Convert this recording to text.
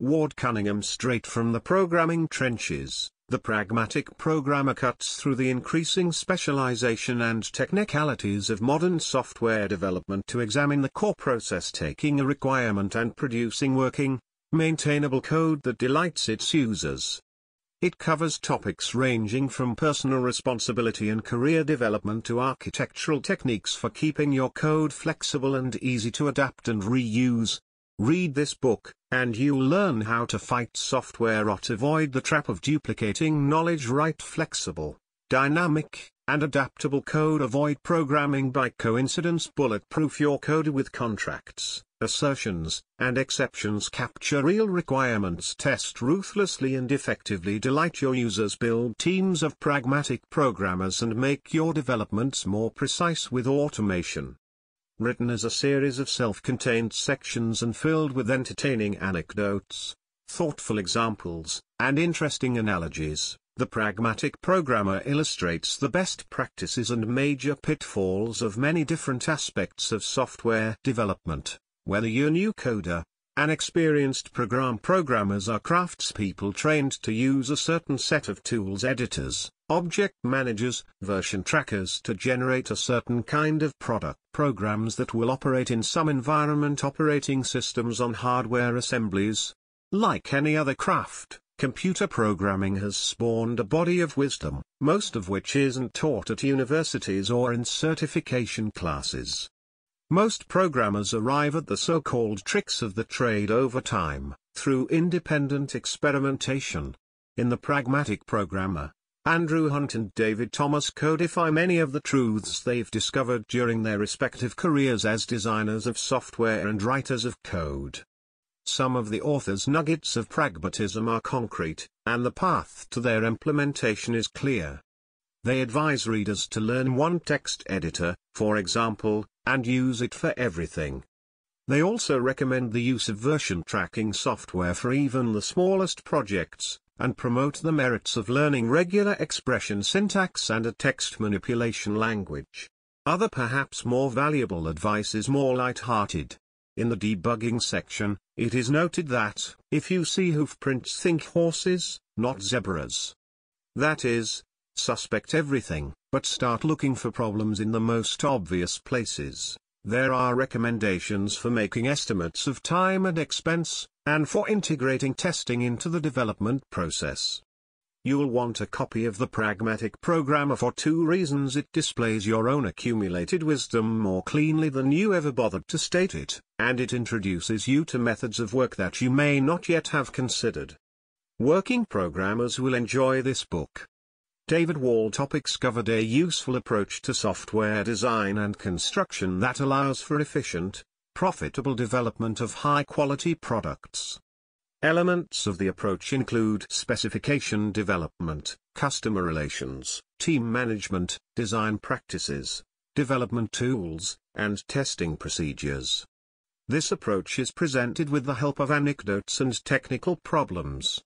Ward Cunningham Straight from the programming trenches, the pragmatic programmer cuts through the increasing specialization and technicalities of modern software development to examine the core process taking a requirement and producing working, maintainable code that delights its users. It covers topics ranging from personal responsibility and career development to architectural techniques for keeping your code flexible and easy to adapt and reuse, Read this book, and you'll learn how to fight software rot. Avoid the trap of duplicating knowledge. Write flexible, dynamic, and adaptable code. Avoid programming by coincidence. Bulletproof your code with contracts, assertions, and exceptions. Capture real requirements. Test ruthlessly and effectively. Delight your users. Build teams of pragmatic programmers and make your developments more precise with automation written as a series of self-contained sections and filled with entertaining anecdotes, thoughtful examples, and interesting analogies. The pragmatic programmer illustrates the best practices and major pitfalls of many different aspects of software development, whether you're a new coder, an experienced program programmers are craftspeople trained to use a certain set of tools editors, object managers, version trackers to generate a certain kind of product programs that will operate in some environment operating systems on hardware assemblies. Like any other craft, computer programming has spawned a body of wisdom, most of which isn't taught at universities or in certification classes. Most programmers arrive at the so-called tricks of the trade over time, through independent experimentation. In The Pragmatic Programmer, Andrew Hunt and David Thomas codify many of the truths they've discovered during their respective careers as designers of software and writers of code. Some of the author's nuggets of pragmatism are concrete, and the path to their implementation is clear. They advise readers to learn one text editor, for example, and use it for everything. They also recommend the use of version tracking software for even the smallest projects, and promote the merits of learning regular expression syntax and a text manipulation language. Other perhaps more valuable advice is more light-hearted. In the debugging section, it is noted that, if you see hoofprints think horses, not zebras. That is, suspect everything, but start looking for problems in the most obvious places. There are recommendations for making estimates of time and expense, and for integrating testing into the development process. You'll want a copy of the Pragmatic Programmer for two reasons it displays your own accumulated wisdom more cleanly than you ever bothered to state it, and it introduces you to methods of work that you may not yet have considered. Working programmers will enjoy this book. David Wall topics covered a useful approach to software design and construction that allows for efficient, profitable development of high-quality products. Elements of the approach include specification development, customer relations, team management, design practices, development tools, and testing procedures. This approach is presented with the help of anecdotes and technical problems.